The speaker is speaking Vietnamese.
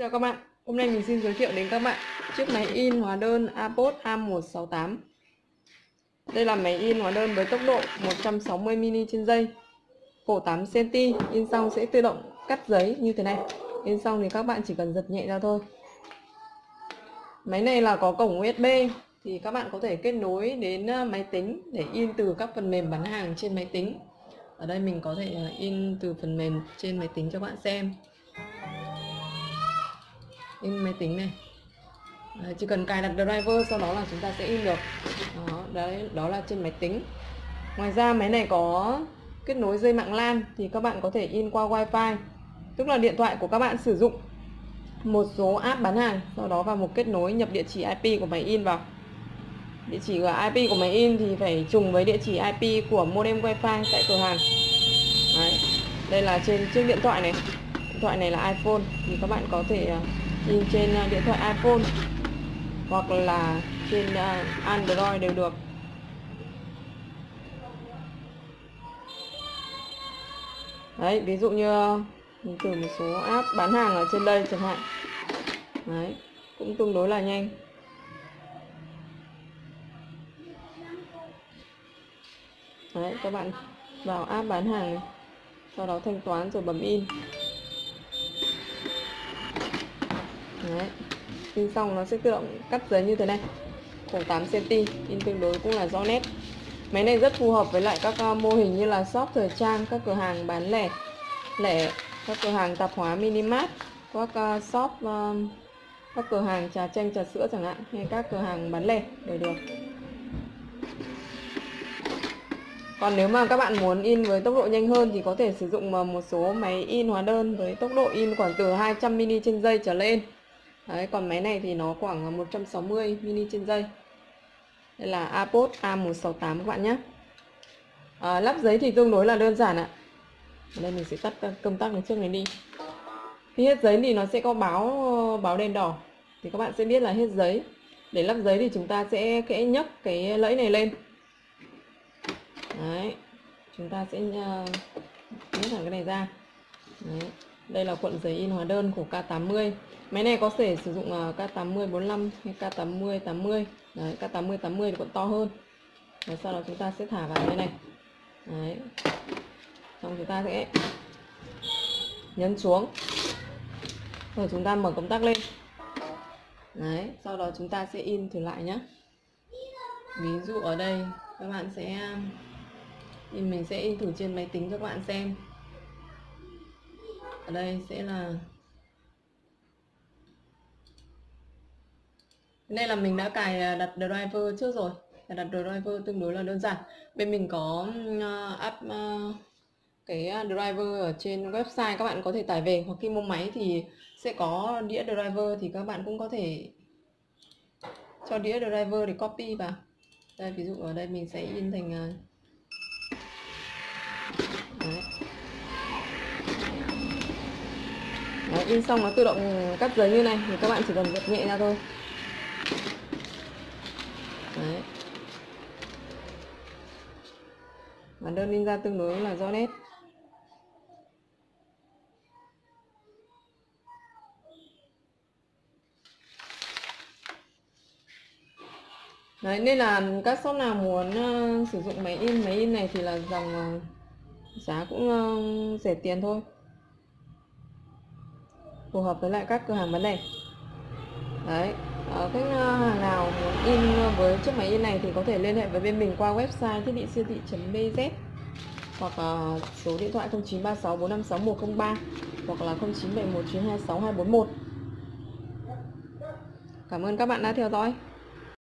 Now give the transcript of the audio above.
Chào các bạn, hôm nay mình xin giới thiệu đến các bạn chiếc máy in hóa đơn Apos A168 Đây là máy in hóa đơn với tốc độ 160mm trên giây Khổ 8cm, in xong sẽ tự động cắt giấy như thế này. In xong thì các bạn chỉ cần giật nhẹ ra thôi. Máy này là có cổng USB thì các bạn có thể kết nối đến à, máy tính để in từ các phần mềm bán hàng trên máy tính. Ở đây mình có thể à, in từ phần mềm trên máy tính cho bạn xem in máy tính này. Đấy, chỉ cần cài đặt driver sau đó là chúng ta sẽ in được. Đó, đấy đó là trên máy tính. Ngoài ra máy này có kết nối dây mạng LAN thì các bạn có thể in qua wifi tức là điện thoại của các bạn sử dụng một số app bán hàng sau đó vào một kết nối nhập địa chỉ IP của máy in vào. Địa chỉ của IP của máy in thì phải trùng với địa chỉ IP của modem wifi tại cửa hàng. Đấy. đây là trên chiếc điện thoại này. Điện thoại này là iPhone thì các bạn có thể à, in trên à, điện thoại iPhone hoặc là trên à, Android đều được. Đấy, ví dụ như à, mình thử một số app bán hàng ở trên đây chẳng hạn. Đấy, cũng tương đối là nhanh. Đấy, các bạn vào app bán hàng này, sau đó thanh toán rồi bấm in. Đấy. In xong nó sẽ tự động cắt giấy như thế này. Khổ 8 cm in tương đối cũng là rõ nét. Máy này rất phù hợp với lại các ờ, mô hình như là shop thời trang, các cửa hàng bán lẻ lẻ, các cửa hàng tạp hóa minimart các ờ, shop ờ, các cửa hàng trà chanh, trà sữa chẳng hạn, hay các cửa hàng bán lẻ đều được. Còn nếu mà các bạn muốn in với tốc độ nhanh hơn thì có thể sử dụng một số máy in hóa đơn với tốc độ in khoảng từ 200 mini trên giây trở lên. Đấy, còn máy này thì nó khoảng 160 mini trên giây đây là apod A168 các bạn nhé. À, lắp giấy thì tương đối là đơn giản ạ. Ở đây mình sẽ tắt công tắc này trước này đi. Khi hết giấy thì nó sẽ có báo báo đèn đỏ. Thì các bạn sẽ biết là hết giấy. Để lắp giấy thì chúng ta sẽ kẽ nhấc cái lẫy này lên. Đấy chúng ta sẽ à, nhấc thẳng cái này ra. Đấy đây là cuộn giấy in hóa đơn của K80 máy này có thể sử dụng à, K80 45 hay K80 80 đấy, K80 80 thì còn to hơn. Và sau đó chúng ta sẽ thả vào đây này. Đấy. Xong chúng ta sẽ nhấn xuống. Rồi chúng ta mở công tắc lên. Đấy sau đó chúng ta sẽ in thử lại nhé ví dụ ở đây các bạn sẽ à, in mình sẽ in thử trên máy tính cho các bạn xem ở đây sẽ là đây là mình đã cài à, đặt driver trước rồi. Cài đặt driver tương đối là đơn giản. Bên mình có uh, app uh, cái driver ở trên website các bạn có thể tải về. Hoặc khi mua máy thì sẽ có đĩa driver thì các bạn cũng có thể cho đĩa driver để copy vào. Đây ví dụ ở đây mình sẽ in thành Đấy. Đấy, in xong nó tự động cắt giấy như này thì các bạn chỉ cần giật nhẹ ra thôi. Đấy. Bản đơn in ra tương đối là rõ nét. Đấy, nên là các shop nào muốn uh, sử dụng máy in máy in này thì là dòng uh, giá cũng uh, rẻ tiền thôi phù hợp với lại các cửa hàng bán lẻ đấy ờ, khách ờ, hàng nào muốn in với chiếc máy in này thì có thể liên hệ với bên mình qua website thiết bị siêu thị.bz hoặc ờ, số điện thoại 0936 456 103 hoặc là 0971 926 241 Cảm ơn các bạn đã theo dõi.